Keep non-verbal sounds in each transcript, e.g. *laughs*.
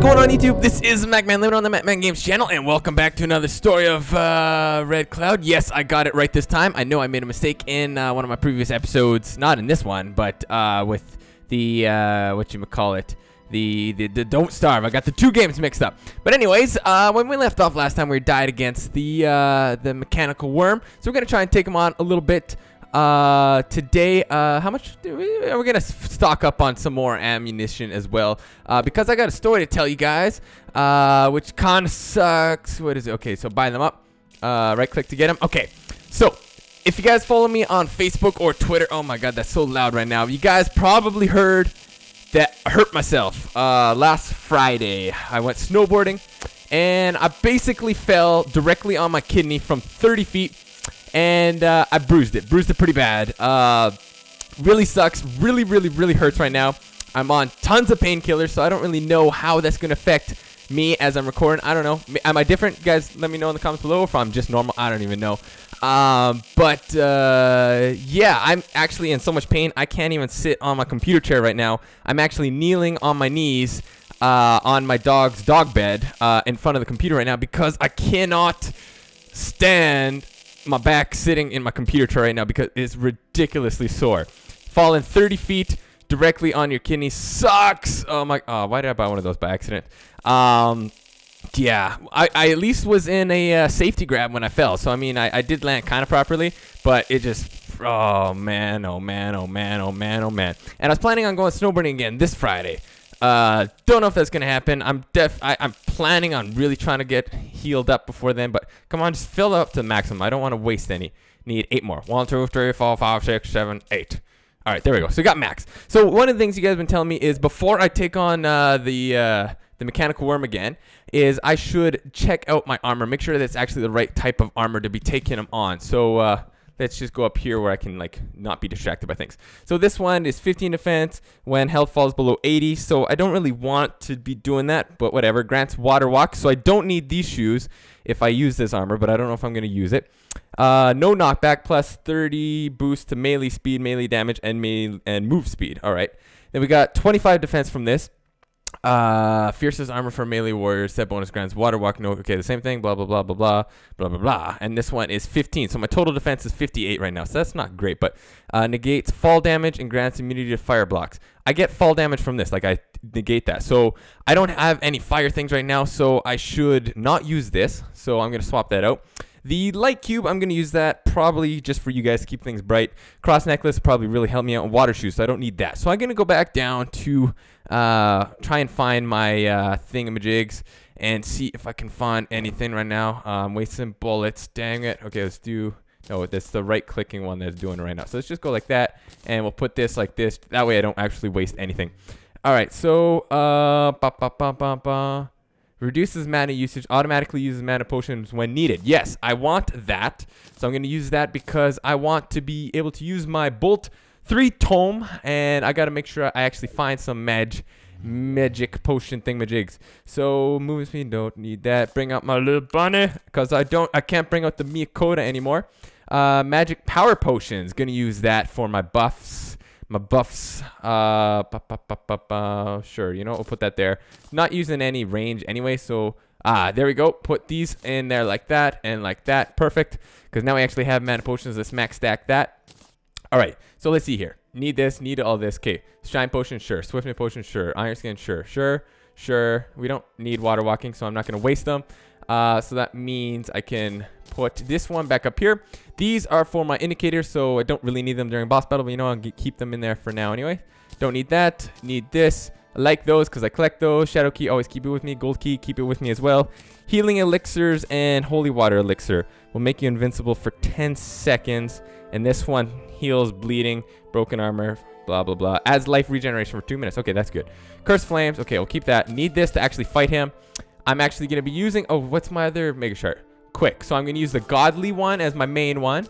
going on YouTube? This is MacMan living on the MacMan Games channel, and welcome back to another story of uh, Red Cloud. Yes, I got it right this time. I know I made a mistake in uh, one of my previous episodes, not in this one, but uh, with the uh, what you call it, the, the the Don't Starve. I got the two games mixed up. But anyways, uh, when we left off last time, we died against the uh, the mechanical worm, so we're gonna try and take him on a little bit. Uh, today, uh, how much do we, we're gonna stock up on some more ammunition as well, uh, because I got a story to tell you guys, uh, which kind of sucks. What is it? Okay, so buy them up. Uh, right click to get them. Okay, so if you guys follow me on Facebook or Twitter, oh my god, that's so loud right now. You guys probably heard that I hurt myself uh, last Friday. I went snowboarding, and I basically fell directly on my kidney from 30 feet and uh, I bruised it. Bruised it pretty bad. Uh, really sucks. Really, really, really hurts right now. I'm on tons of painkillers, so I don't really know how that's gonna affect me as I'm recording. I don't know. Am I different? Guys, let me know in the comments below if I'm just normal. I don't even know. Um, but uh, yeah, I'm actually in so much pain. I can't even sit on my computer chair right now. I'm actually kneeling on my knees uh, on my dog's dog bed uh, in front of the computer right now because I cannot stand my back sitting in my computer chair right now because it's ridiculously sore. Falling 30 feet directly on your kidney sucks. Oh my, oh, why did I buy one of those by accident? Um, yeah, I, I at least was in a uh, safety grab when I fell. So, I mean, I, I did land kind of properly, but it just, oh man, oh man, oh man, oh man, oh man. And I was planning on going snowboarding again this Friday. Uh, don't know if that's gonna happen. I'm def. I, am planning on really trying to get healed up before then. But come on, just fill up to the maximum. I don't want to waste any. Need eight more. One, two, three, four, five, six, seven, eight. All right, there we go. So we got max. So one of the things you guys have been telling me is before I take on uh, the uh, the mechanical worm again, is I should check out my armor, make sure that it's actually the right type of armor to be taking them on. So uh, let's just go up here where I can like not be distracted by things. So this one is 15 defense when health falls below 80. So I don't really want to be doing that, but whatever. Grants water walk. So I don't need these shoes if I use this armor, but I don't know if I'm going to use it. Uh, no knockback plus 30 boost to melee speed, melee damage, and melee and move speed. All right. Then we got 25 defense from this. Uh, fiercest armor for melee warriors. Set bonus grants water walk. No, okay, the same thing. Blah blah blah blah blah blah blah blah. And this one is 15. So my total defense is 58 right now. So that's not great, but uh, negates fall damage and grants immunity to fire blocks. I get fall damage from this. Like I negate that. So I don't have any fire things right now. So I should not use this. So I'm gonna swap that out. The light cube, I'm going to use that probably just for you guys to keep things bright. Cross necklace probably really helped me out. in water shoes, so I don't need that. So I'm going to go back down to uh, try and find my uh, thingamajigs and see if I can find anything right now. I'm um, wasting bullets. Dang it. Okay, let's do... No, that's the right clicking one that's doing it right now. So let's just go like that, and we'll put this like this. That way I don't actually waste anything. All right, so... Uh, ba, ba, ba. Reduces mana usage, automatically uses mana potions when needed. Yes, I want that. So I'm going to use that because I want to be able to use my Bolt 3 Tome. And I got to make sure I actually find some mag magic potion thingamajigs. So moving speed, don't need that. Bring out my little bunny because I don't, I can't bring out the Miyakota anymore. Uh, magic power potions, gonna use that for my buffs my buffs. Uh, sure, you know, we'll put that there. Not using any range anyway, so ah, there we go. Put these in there like that and like that. Perfect, because now we actually have mana potions. Let's max stack that. All right, so let's see here. Need this, need all this. Okay, shine potion, sure. Swiftness potion, sure. Iron skin, sure. Sure, sure. We don't need water walking, so I'm not going to waste them. Uh, so that means I can put this one back up here. These are for my indicators, so I don't really need them during boss battle, but you know, I'll keep them in there for now anyway. Don't need that. Need this. I like those because I collect those. Shadow key, always keep it with me. Gold key, keep it with me as well. Healing elixirs and holy water elixir will make you invincible for 10 seconds. And this one heals bleeding, broken armor, blah, blah, blah. Adds life regeneration for two minutes. Okay, that's good. Curse flames. Okay, we'll keep that. Need this to actually fight him. I'm actually going to be using... Oh, what's my other Mega Shark? Quick. So I'm going to use the Godly one as my main one.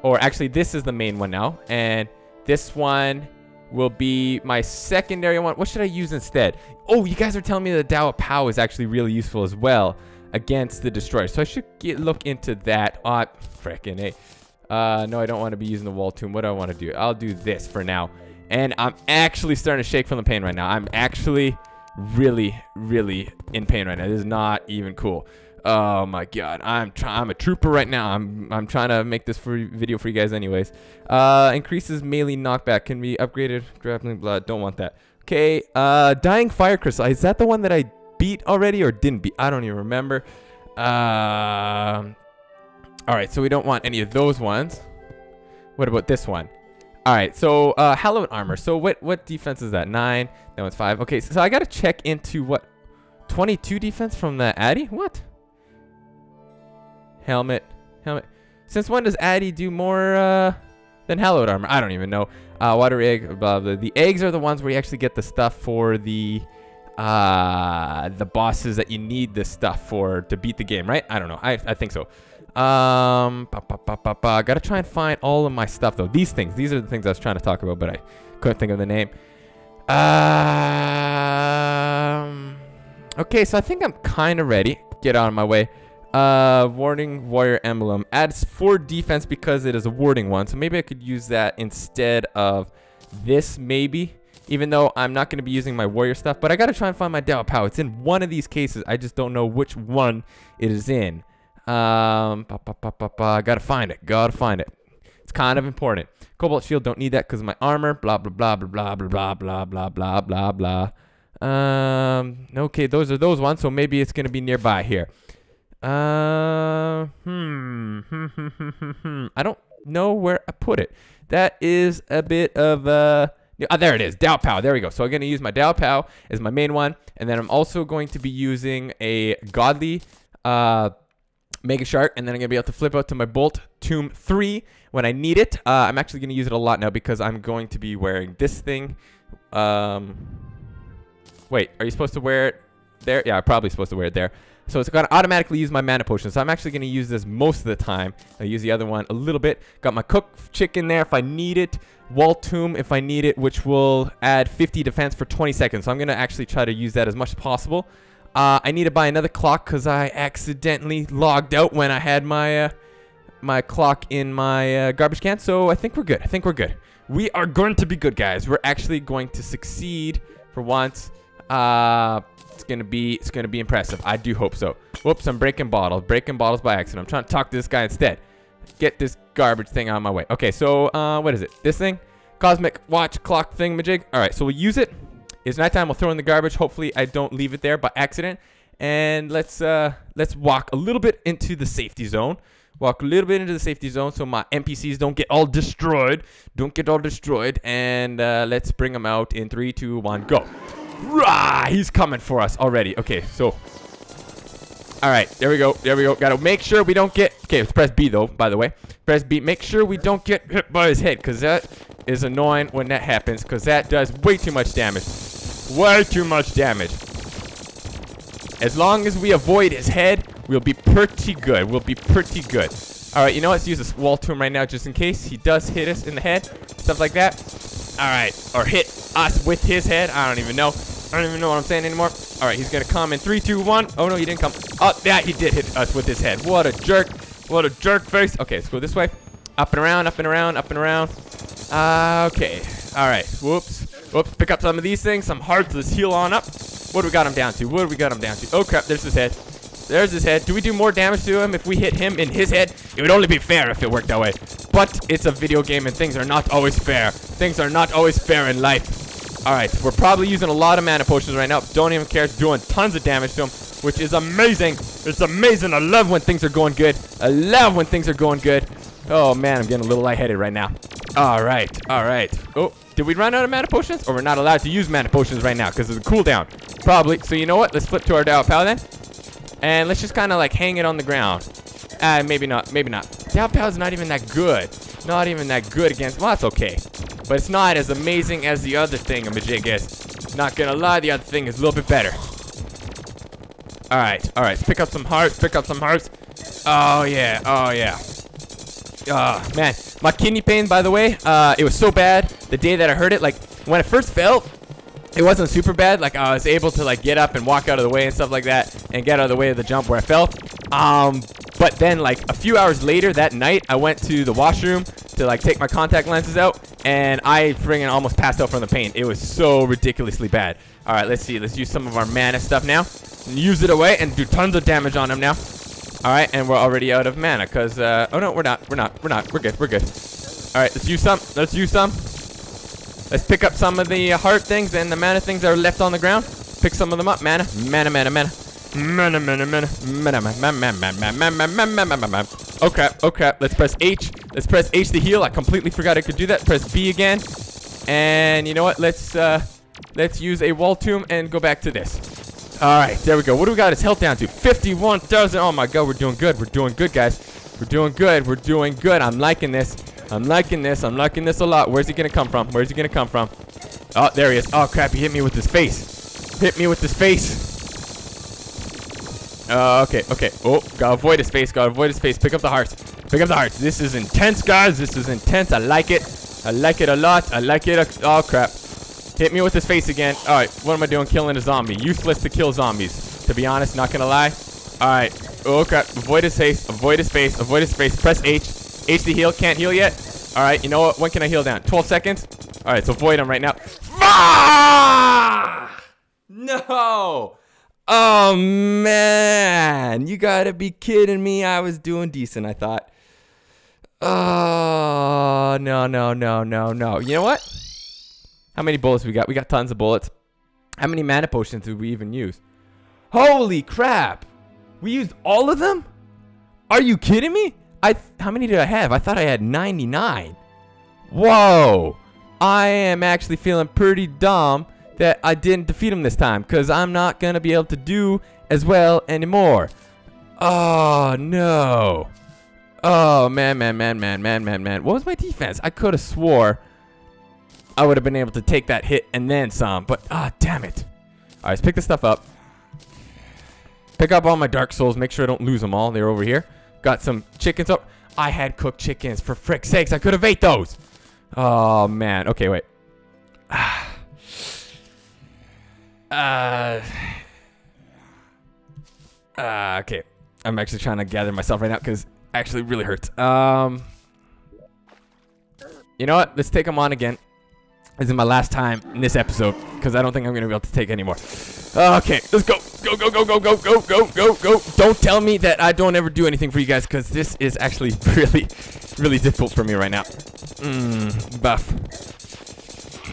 Or actually, this is the main one now. And this one will be my secondary one. What should I use instead? Oh, you guys are telling me that Dao Pow is actually really useful as well against the Destroyer. So I should get look into that. Oh, frickin' A. Uh, no, I don't want to be using the Wall Tome. What do I want to do? I'll do this for now. And I'm actually starting to shake from the pain right now. I'm actually really, really in pain right now. This is not even cool. Oh my god, I'm trying. I'm a trooper right now. I'm I'm trying to make this for video for you guys, anyways. Uh, increases melee knockback can be upgraded. Grappling blood. Don't want that. Okay. Uh, dying fire crystal. Is that the one that I beat already or didn't beat? I don't even remember. Um. all right, so we don't want any of those ones. What about this one? All right, so uh, hallowed armor. So what what defense is that? Nine. That one's five. Okay, so, so I gotta check into what 22 defense from the Addy. What? Helmet. Helmet. Since when does Addy do more uh, than hallowed armor? I don't even know. Uh, water egg. Blah, blah. The eggs are the ones where you actually get the stuff for the uh, the bosses that you need this stuff for to beat the game, right? I don't know. I, I think so. Um, gotta try and find all of my stuff though. These things, these are the things I was trying to talk about, but I couldn't think of the name. Um, okay, so I think I'm kind of ready. Get out of my way. Uh, warding warrior emblem adds four defense because it is a warding one. So maybe I could use that instead of this, maybe. Even though I'm not going to be using my warrior stuff, but I got to try and find my Dao Pow. It's in one of these cases. I just don't know which one it is in. Um, ba, ba, ba, gotta find it. Gotta find it. It's kind of important. Cobalt shield don't need that because my armor. Blah blah blah blah blah blah blah blah blah blah blah blah. Um, okay, those are those ones. So maybe it's gonna be nearby here. Uh, hmm. I don't know where I put it. That is a bit of uh. Ah, there it is, Dao Pow. There we go. So I'm going to use my Dao Pow as my main one. And then I'm also going to be using a Godly uh, Mega Shark, and then I'm going to be able to flip out to my Bolt Tome 3 when I need it. Uh, I'm actually going to use it a lot now because I'm going to be wearing this thing. Um, wait, are you supposed to wear it there? Yeah, I'm probably supposed to wear it there. So it's going to automatically use my mana potion. So I'm actually going to use this most of the time. I'll use the other one a little bit. Got my cook chicken there if I need it. Wall tome if I need it, which will add 50 defense for 20 seconds. So I'm going to actually try to use that as much as possible. Uh, I need to buy another clock because I accidentally logged out when I had my uh, my clock in my uh, garbage can. So I think we're good. I think we're good. We are going to be good, guys. We're actually going to succeed for once. Uh, it's gonna be it's gonna be impressive. I do hope so. Whoops, I'm breaking bottles. Breaking bottles by accident. I'm trying to talk to this guy instead. Get this garbage thing out of my way. Okay, so uh, what is it? This thing? Cosmic watch clock thing majig. All right, so we'll use it. It's nighttime. We'll throw in the garbage. Hopefully, I don't leave it there by accident. And let's uh, let's walk a little bit into the safety zone. Walk a little bit into the safety zone so my NPCs don't get all destroyed. Don't get all destroyed. And uh, let's bring them out in three, two, one, go. Rah! He's coming for us already. Okay, so. All right, there we go. There we go. Got to make sure we don't get. Okay, let's press B though. By the way, press B. Make sure we don't get hit by his head, cause that is annoying when that happens, cause that does way too much damage. Way too much damage. As long as we avoid his head, we'll be pretty good. We'll be pretty good. All right, you know, what? let's use this wall to him right now just in case he does hit us in the head, stuff like that. All right, or hit us with his head. I don't even know. I don't even know what I'm saying anymore. All right, he's gonna come in three, two, one. Oh no, he didn't come. Oh, yeah, he did hit us with his head. What a jerk. What a jerk face. Okay, let's go this way. Up and around, up and around, up and around. Uh, okay. All right. Whoops. Whoops. Pick up some of these things. Some hearts. Let's heal on up. What do we got him down to? What do we got him down to? Oh crap! There's his head. There's his head. Do we do more damage to him if we hit him in his head? It would only be fair if it worked that way. But it's a video game and things are not always fair. Things are not always fair in life. Alright, we're probably using a lot of mana potions right now. Don't even care. Doing tons of damage to him, which is amazing. It's amazing. I love when things are going good. I love when things are going good. Oh man, I'm getting a little lightheaded right now. Alright, alright. Oh, did we run out of mana potions? Or we're not allowed to use mana potions right now because it's a cooldown. Probably. So you know what? Let's flip to our Pow then. And let's just kind of like hang it on the ground. Uh, maybe not. Maybe not. Dao Pow's not even that good. Not even that good against... Well, that's okay. But it's not as amazing as the other thing a Majig is. Not gonna lie, the other thing is a little bit better. Alright, alright. Pick up some hearts. Pick up some hearts. Oh, yeah. Oh, yeah. Oh, man. My kidney pain, by the way, uh, it was so bad the day that I heard it. Like, when I first felt, it wasn't super bad. Like I was able to like get up and walk out of the way and stuff like that, and get out of the way of the jump where I fell. Um, but then like a few hours later that night, I went to the washroom to like take my contact lenses out, and I friggin' almost passed out from the pain. It was so ridiculously bad. All right, let's see. Let's use some of our mana stuff now. Use it away and do tons of damage on him now. All right, and we're already out of mana because, uh, oh no, we're not. We're not. We're not. We're good. We're good. All right, let's use some. Let's use some. Let's pick up some of the heart things and the mana things that are left on the ground. Pick some of them up. Mana, mana, mana, mana. Mana, mana, mana, mana, mana, mana, mana, mana, mana, mana. Oh crap, oh crap. Let's press H. Let's press H to heal. I completely forgot I could do that. Press B again. And you know what? Let's, uh, let's use a wall tome and go back to this. All right, there we go. What do we got his health down to? 51,000. Oh my god, we're doing good. We're doing good, guys. We're doing good. We're doing good. I'm liking this. I'm liking this. I'm liking this a lot. Where's he gonna come from? Where's he gonna come from? Oh, there he is. Oh crap, he hit me with his face. Hit me with his face. Uh, okay, okay. Oh, gotta avoid his face. Gotta avoid his face. Pick up the hearts. Pick up the hearts. This is intense, guys. This is intense. I like it. I like it a lot. I like it. oh crap. Hit me with his face again. All right, what am I doing? Killing a zombie. Useless to kill zombies. To be honest, not gonna lie. All right. Oh crap. Avoid his face. Avoid his face. Avoid his face. Press H. H to heal. Can't heal yet. All right. You know what? When can I heal down? 12 seconds. All right. So avoid him right now. Ah! No. Oh man. You gotta be kidding me. I was doing decent. I thought. Oh no no no no no. You know what? How many bullets we got? We got tons of bullets. How many mana potions did we even use? Holy crap! We used all of them? Are you kidding me? I how many did I have? I thought I had 99. Whoa! I am actually feeling pretty dumb that I didn't defeat him this time because I'm not gonna be able to do as well anymore. Oh no! Oh man, man, man, man, man, man, man. What was my defense? I could have swore I would have been able to take that hit and then some, but ah, damn it! All right, let's pick this stuff up. Pick up all my Dark Souls. Make sure I don't lose them all. They're over here. Got some chickens up. I had cooked chickens. For frick's sakes, I could have ate those. Oh, man. Okay, wait. *sighs* Uh, uh, okay. I'm actually trying to gather myself right now because actually really hurts. Um, you know what? Let's take them on again. This is my last time in this episode because I don't think I'm going to be able to take anymore. Okay, let's go. Go, go, go, go, go, go, go, go, go. Don't tell me that I don't ever do anything for you guys because this is actually *laughs* really, really difficult for me right now. Mmm, buff.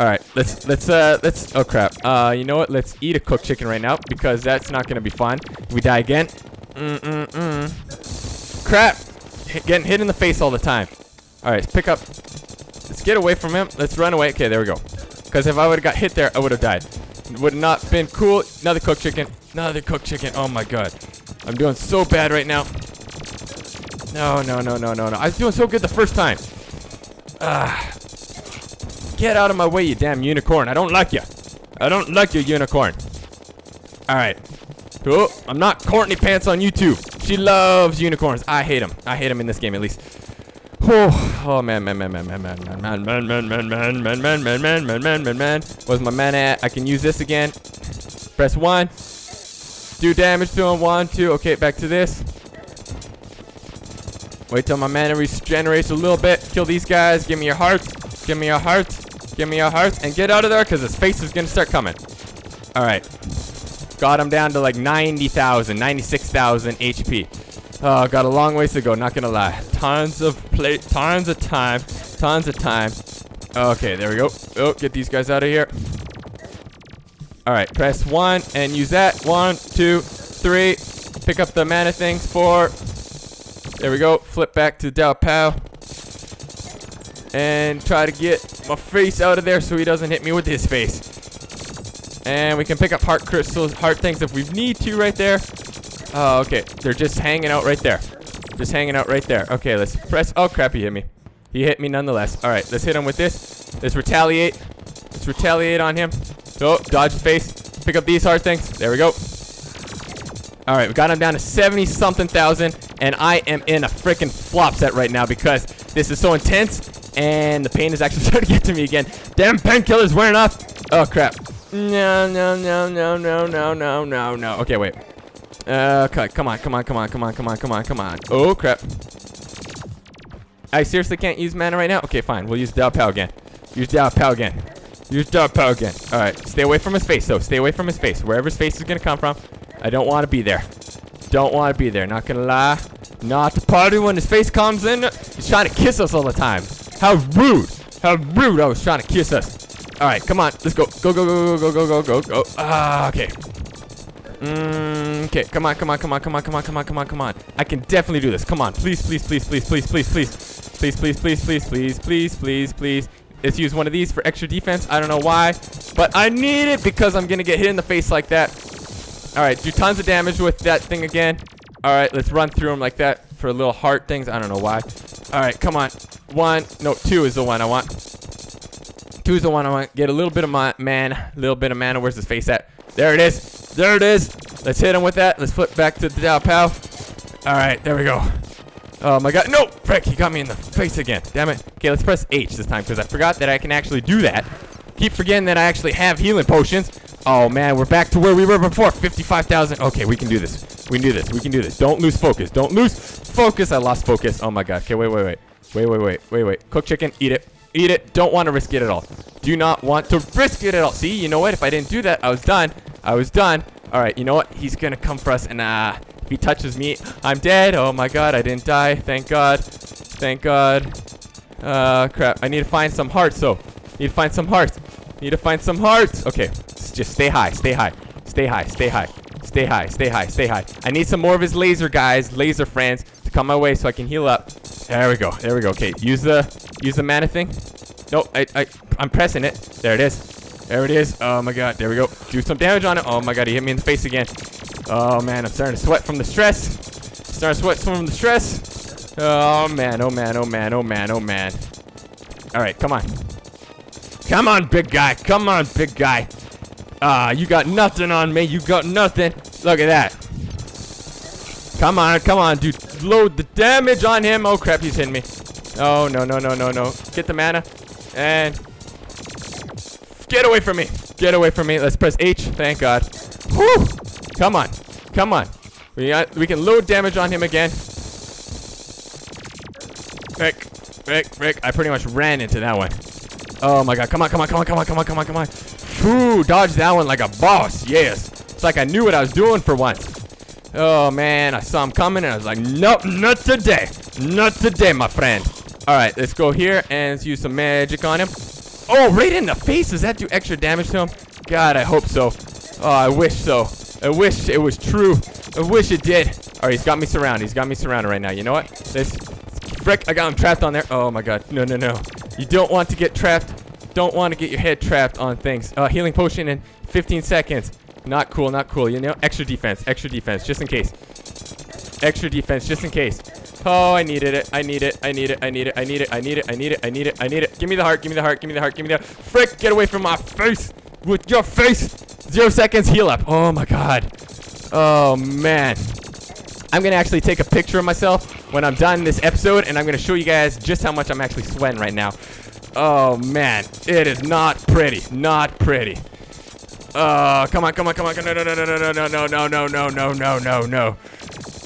All right, let's, let's, uh, let's, oh crap. Uh, you know what? Let's eat a cooked chicken right now because that's not going to be fun. we die again. Mm-mm-mm. Crap. H getting hit in the face all the time. All right, pick up. Let's get away from him. Let's run away. Okay, there we go. Because if I would have got hit there, I would have died. Would not been cool. Another cooked chicken. Another cooked chicken. Oh my god. I'm doing so bad right now. No, no, no, no, no, no. I was doing so good the first time. Ah. Get out of my way, you damn unicorn. I don't like you. I don't like you, unicorn. Alright. Oh, I'm not Courtney Pants on YouTube. She loves unicorns. I hate them. I hate them in this game, at least. Oh, oh man, man, man, man, man, man, man, man, man, man, man, man, man, man, man, man, man, man, man, man. Where's my man at? I can use this again. Press one. Do damage to him. One, two. Okay, back to this. Wait till my mana regenerates a little bit. Kill these guys. Give me your heart. Give me your heart. Give me your heart. And get out of there because his face is going to start coming. All right. Got him down to like 90,000, 96,000 HP. Oh, got a long ways to go, not gonna lie. Tons of play, tons of time, tons of time. Okay, there we go. Oh, get these guys out of here. All right, press one and use that. One, two, three. Pick up the mana things. Four. There we go. Flip back to Dao Pao. And try to get my face out of there so he doesn't hit me with his face. And we can pick up heart crystals, heart things if we need to right there. Oh, okay. They're just hanging out right there. Just hanging out right there. Okay, let's press. Oh, crap. He hit me. He hit me nonetheless. All right, let's hit him with this. Let's retaliate. Let's retaliate on him. Oh, dodge face. Pick up these hard things. There we go. All right, we got him down to 70-something thousand, and I am in a freaking flop set right now because this is so intense, and the pain is actually *laughs* starting to get to me again. Damn painkillers wearing off. Oh, crap. No, no, no, no, no, no, no, no, no. Okay, wait. Uh, okay, come on, come on, come on, come on, come on, come on, come on. Oh, crap. I seriously can't use mana right now? Okay, fine. We'll use Dao Pao again. Use Dao Pao again. Use Dao Pao again. All right. Stay away from his face, though. Stay away from his face. Wherever his face is going to come from, I don't want to be there. Don't want to be there. Not going to lie. Not the party when his face comes in. He's trying to kiss us all the time. How rude. How rude I was trying to kiss us. All right, come on. Let's go. Go, go, go, go, go, go, go, go, go. Ah, okay. Mm, okay, come on, come on, come on, come on, come on, come on, come on, come on. I can definitely do this. Come on, please, please, please, please, please, please, please, please, please, please, please, please, please, please, please. Let's use one of these for extra defense. I don't know why, but I need it because I'm gonna get hit in the face like that. All right, do tons of damage with that thing again. All right, let's run through them like that for little heart things. I don't know why. All right, come on. One, no, two is the one I want. Two is the one I want. Get a little bit of my man, little bit of mana. Where's his face at? There it is. There it is. Let's hit him with that. Let's flip back to the Dao Pao. All right, there we go. Oh my god. No! Frick, he got me in the face again. Damn it. Okay, let's press H this time because I forgot that I can actually do that. Keep forgetting that I actually have healing potions. Oh man, we're back to where we were before. 55,000. Okay, we can do this. We can do this. We can do this. Don't lose focus. Don't lose focus. I lost focus. Oh my god. Okay, wait, wait, wait. Wait, wait, wait. Wait, wait. Cook chicken. Eat it. Eat it. Don't want to risk it at all. Do not want to risk it at all. See, you know what? If I didn't do that, I was done. I was done. All right, you know what? He's to come for us, and uh, if he touches me, I'm dead. Oh, my God. I didn't die. Thank God. Thank God. Uh, crap. I need to find some hearts, though. Need to find some hearts. Need to find some hearts. Okay, just stay high. Stay high. Stay high. Stay high. Stay high. Stay high. Stay high. I need some more of his laser guys, laser friends, to come my way so I can heal up. There we go. There we go. Okay, use the use the mana thing. No, I, I, I'm pressing it. There it is. There it is. Oh my god. There we go. Do some damage on it. Oh my god. He hit me in the face again. Oh man. I'm starting to sweat from the stress. Starting to sweat from the stress. Oh man. Oh man. Oh man. Oh man. Oh man. All right. Come on. Come on, big guy. Come on, big guy. Ah, you got nothing on me. You got nothing. Look at that. Come on, come on, dude. Load the damage on him. Oh, crap, he's hitting me. Oh, no, no, no, no, no. Get the mana. And... Get away from me. Get away from me. Let's press H. Thank God. Whew. Come on. Come on. We, got, we can load damage on him again. Rick. Rick. Rick. I pretty much ran into that one. Oh, my God. Come on, come on, come on, come on, come on, come on, come on. Ooh, dodge that one like a boss. Yes. It's like I knew what I was doing for once. Oh, man. I saw him coming, and I was like, nope, not today. Not today, my friend. All right, let's go here and use some magic on him. Oh, right in the face. Does that do extra damage to him? God, I hope so. Oh, I wish so. I wish it was true. I wish it did. All right, he's got me surrounded. He's got me surrounded right now. You know what? This, frick, I got him trapped on there. Oh, my God. No, no, no. You don't want to get trapped. Don't want to get your head trapped on things. Uh, healing potion in 15 seconds. Not cool, not cool. You know, extra defense, extra defense, just in case. Extra defense, just in case. Oh, I needed it. I need it. I need it. I need it. I need it. I need it. I need it. I need it. I need it. Give me the heart. Give me the heart. Give me the heart. Give me the. Frick, get away from my face with your face. Zero seconds, heal up. Oh my god. Oh man. I'm gonna actually take a picture of myself when I'm done this episode, and I'm gonna show you guys just how much I'm actually sweating right now. Oh man, it is not pretty. Not pretty. Oh, come on, come on, come on, no, no, no, no, no, no, no, no, no, no, no, no, no, no.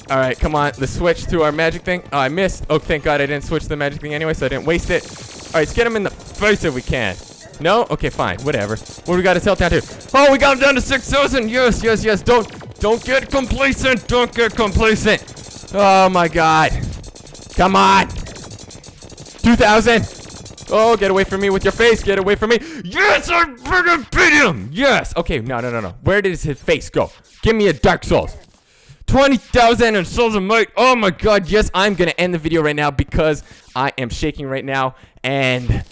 All right, come on. Let's switch to our magic thing. Oh, I missed. Oh, thank God I didn't switch the magic thing anyway, so I didn't waste it. All right, let's get him in the face if we can. No? Okay, fine. Whatever. What do we got his health down to? Oh, we got him down to 6,000. Yes, yes, yes. Don't, don't get complacent. Don't get complacent. Oh, my God. Come on. 2,000. Oh, get away from me with your face. Get away from me. Yes, I freaking beat him. Yes. Okay, no, no, no, no. Where did his face go? Give me a Dark Souls. 20,000 and of Might. Oh my god, yes, I'm to end the video right now because I am shaking right now. And,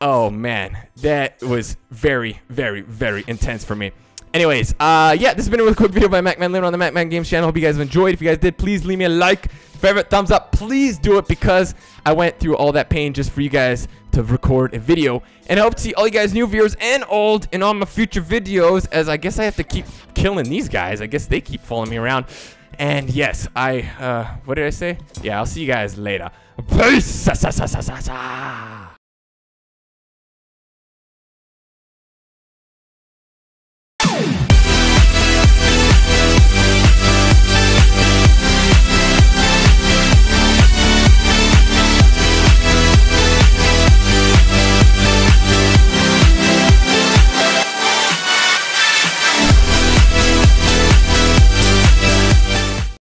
oh man, that was very, very, very intense for me. Anyways, uh, yeah, this has been a really quick video by MacMan living on the MacMan Games channel. Hope you guys enjoyed. If you guys did, please leave me a like. Favorite thumbs up, please do it because I went through all that pain just for you guys to record a video. And I hope to see all you guys new viewers and old in all my future videos as I guess I have to keep killing these guys. I guess they keep following me around. And yes, I, uh, what did I say? Yeah, I'll see you guys later. Peace!